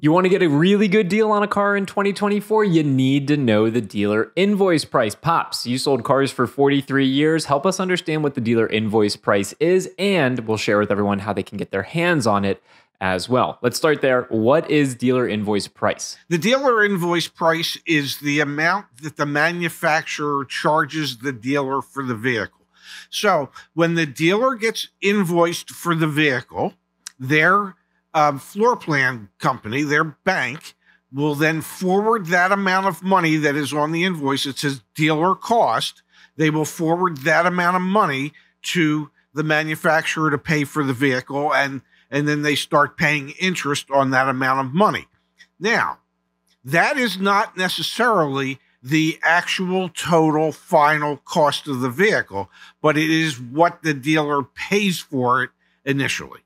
You want to get a really good deal on a car in 2024? You need to know the dealer invoice price. Pops, you sold cars for 43 years. Help us understand what the dealer invoice price is, and we'll share with everyone how they can get their hands on it as well. Let's start there. What is dealer invoice price? The dealer invoice price is the amount that the manufacturer charges the dealer for the vehicle. So when the dealer gets invoiced for the vehicle, their um, floor plan company, their bank, will then forward that amount of money that is on the invoice. It says dealer cost. They will forward that amount of money to the manufacturer to pay for the vehicle, and and then they start paying interest on that amount of money. Now, that is not necessarily the actual total final cost of the vehicle, but it is what the dealer pays for it initially.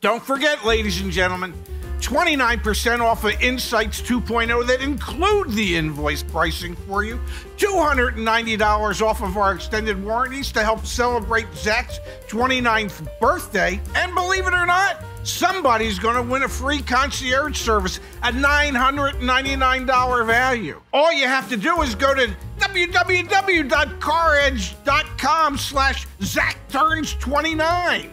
Don't forget, ladies and gentlemen, 29% off of Insights 2.0 that include the invoice pricing for you, $290 off of our extended warranties to help celebrate Zach's 29th birthday, and believe it or not, somebody's going to win a free concierge service at $999 value. All you have to do is go to www.caredge.com slash Zach turns 29.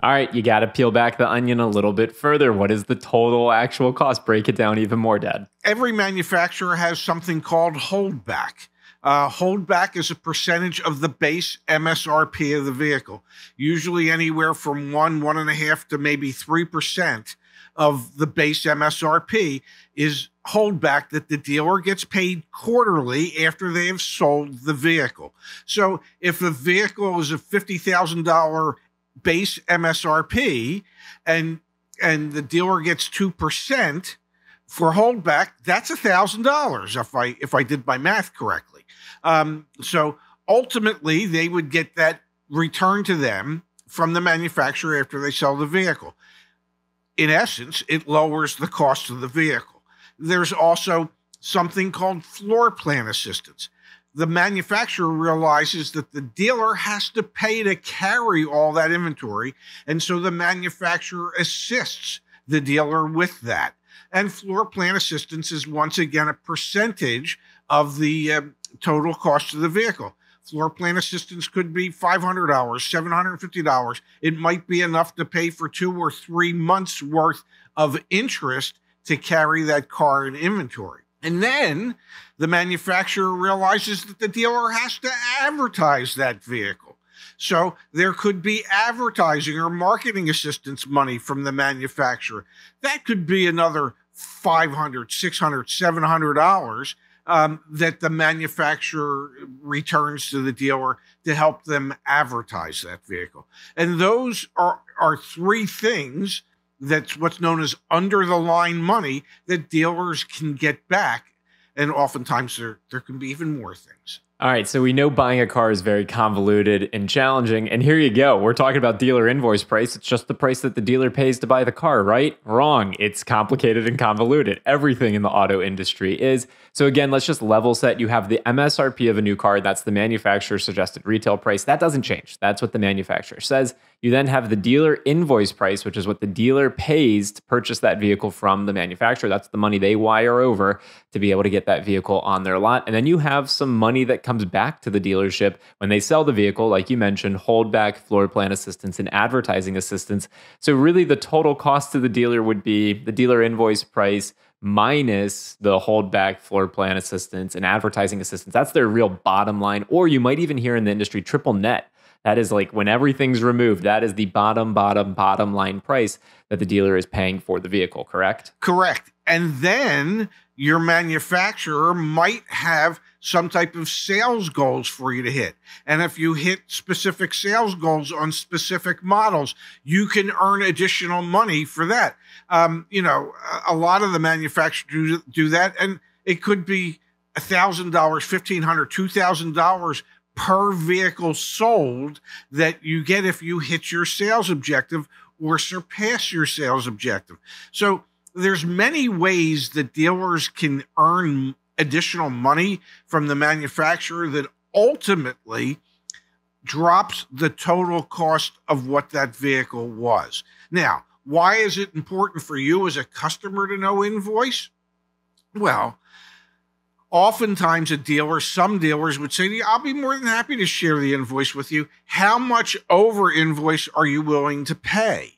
All right, you got to peel back the onion a little bit further. What is the total actual cost? Break it down even more, Dad. Every manufacturer has something called holdback. Uh, holdback is a percentage of the base MSRP of the vehicle, usually anywhere from one, one and a half to maybe three percent of the base MSRP is holdback that the dealer gets paid quarterly after they have sold the vehicle. So if the vehicle is a fifty thousand dollar base MSRP and and the dealer gets two percent for holdback, that's a thousand dollars if I if I did my math correctly. Um, so ultimately, they would get that returned to them from the manufacturer after they sell the vehicle. In essence, it lowers the cost of the vehicle. There's also something called floor plan assistance. The manufacturer realizes that the dealer has to pay to carry all that inventory. And so the manufacturer assists the dealer with that. And floor plan assistance is once again a percentage of the uh, total cost of the vehicle. Floor plan assistance could be $500, $750. It might be enough to pay for two or three months worth of interest to carry that car in inventory. And then the manufacturer realizes that the dealer has to advertise that vehicle. So there could be advertising or marketing assistance money from the manufacturer. That could be another 500, 600, 700 dollars um, that the manufacturer returns to the dealer to help them advertise that vehicle. And those are, are three things that's what's known as under the line money that dealers can get back. And oftentimes there, there can be even more things. All right, so we know buying a car is very convoluted and challenging. And here you go. We're talking about dealer invoice price. It's just the price that the dealer pays to buy the car, right? Wrong. It's complicated and convoluted. Everything in the auto industry is. So, again, let's just level set. You have the MSRP of a new car. That's the manufacturer suggested retail price. That doesn't change. That's what the manufacturer says. You then have the dealer invoice price, which is what the dealer pays to purchase that vehicle from the manufacturer. That's the money they wire over to be able to get that vehicle on their lot. And then you have some money that comes back to the dealership when they sell the vehicle, like you mentioned, holdback, floor plan assistance, and advertising assistance. So, really, the total cost to the dealer would be the dealer invoice price minus the holdback floor plan assistance and advertising assistance. That's their real bottom line. Or you might even hear in the industry triple net that is like when everything's removed, that is the bottom, bottom, bottom line price that the dealer is paying for the vehicle, correct? Correct. And then your manufacturer might have some type of sales goals for you to hit. And if you hit specific sales goals on specific models, you can earn additional money for that. Um, you know, a lot of the manufacturers do, do that, and it could be $1,000, $1,500, $2,000 per vehicle sold that you get if you hit your sales objective or surpass your sales objective. So there's many ways that dealers can earn additional money from the manufacturer that ultimately drops the total cost of what that vehicle was. Now, Why is it important for you as a customer to know invoice? Well, oftentimes a dealer, some dealers would say I'll be more than happy to share the invoice with you. How much over invoice are you willing to pay?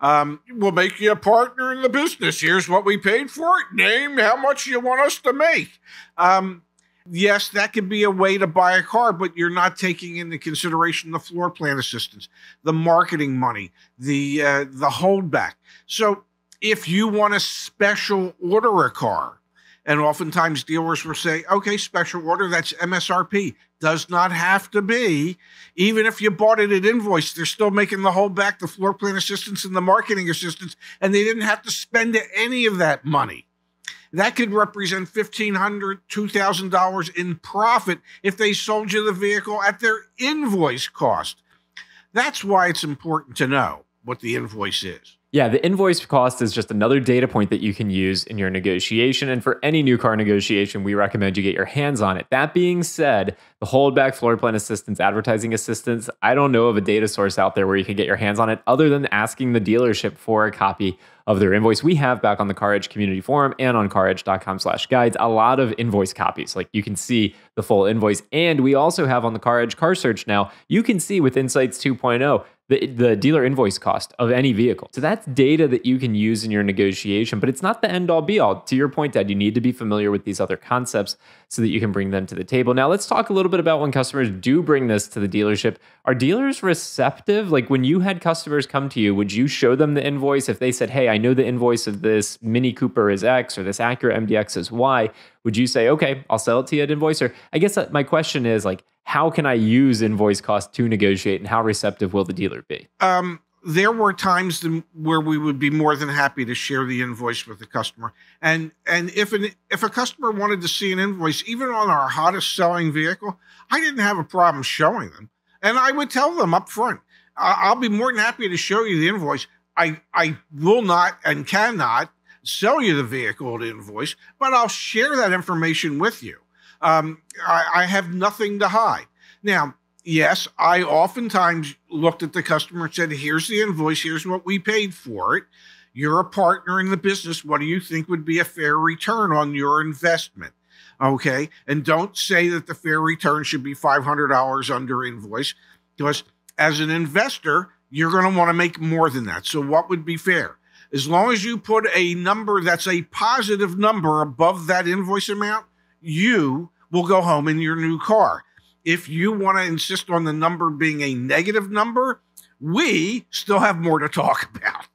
Um, we'll make you a partner in the business. Here's what we paid for it. Name how much you want us to make. Um, yes, that could be a way to buy a car, but you're not taking into consideration the floor plan assistance, the marketing money, the uh, the holdback. So if you want to special order a car, and oftentimes dealers will say, okay, special order, that's MSRP. Does not have to be. Even if you bought it at invoice, they're still making the holdback, the floor plan assistance and the marketing assistance, and they didn't have to spend any of that money. That could represent $1,500, $2,000 in profit if they sold you the vehicle at their invoice cost. That's why it's important to know what the invoice is. Yeah, the invoice cost is just another data point that you can use in your negotiation. And for any new car negotiation, we recommend you get your hands on it. That being said, the holdback floor plan assistance, advertising assistance, I don't know of a data source out there where you can get your hands on it other than asking the dealership for a copy of their invoice. We have back on the CarEdge community forum and on caredge.com slash guides a lot of invoice copies. Like you can see the full invoice. And we also have on the CarEdge car search now, you can see with Insights 2.0 the, the dealer invoice cost of any vehicle. So that's data that you can use in your negotiation, but it's not the end all be all. To your point, Dad, you need to be familiar with these other concepts so that you can bring them to the table. Now, let's talk a little bit about when customers do bring this to the dealership. Are dealers receptive? Like when you had customers come to you, would you show them the invoice if they said, Hey, I know the invoice of this Mini Cooper is X or this Acura MDX is Y? Would you say, Okay, I'll sell it to you at invoice? Or I guess my question is like, how can I use invoice cost to negotiate and how receptive will the dealer be? Um, there were times where we would be more than happy to share the invoice with the customer. And and if an if a customer wanted to see an invoice, even on our hottest selling vehicle, I didn't have a problem showing them. And I would tell them up front, I'll be more than happy to show you the invoice. I I will not and cannot sell you the vehicle at invoice, but I'll share that information with you. Um, I, I have nothing to hide. Now, yes, I oftentimes looked at the customer and said, here's the invoice, here's what we paid for it. You're a partner in the business. What do you think would be a fair return on your investment? Okay. And don't say that the fair return should be $500 under invoice because as an investor, you're going to want to make more than that. So, what would be fair? As long as you put a number that's a positive number above that invoice amount, you will go home in your new car. If you want to insist on the number being a negative number, we still have more to talk about.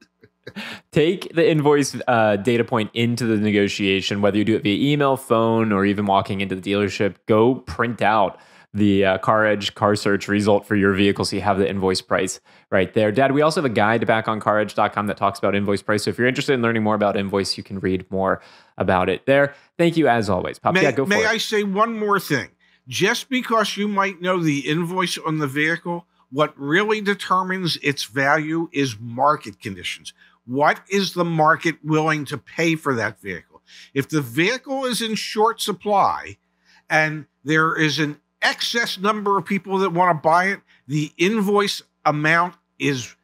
Take the invoice uh, data point into the negotiation, whether you do it via email, phone, or even walking into the dealership. Go print out the uh, CarEdge car search result for your vehicle so you have the invoice price right there. Dad, we also have a guide back on caredge.com that talks about invoice price. So if you're interested in learning more about invoice, you can read more about it there. Thank you as always. Pop, may, yeah, go for may it. I say one more thing? Just because you might know the invoice on the vehicle, what really determines its value is market conditions. What is the market willing to pay for that vehicle? If the vehicle is in short supply and there is an excess number of people that want to buy it, the invoice amount is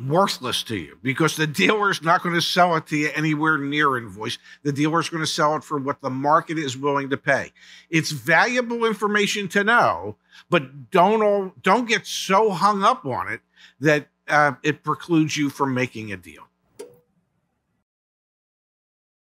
worthless to you because the dealer is not going to sell it to you anywhere near invoice. The dealer is going to sell it for what the market is willing to pay. It's valuable information to know, but don't all, don't get so hung up on it that uh, it precludes you from making a deal.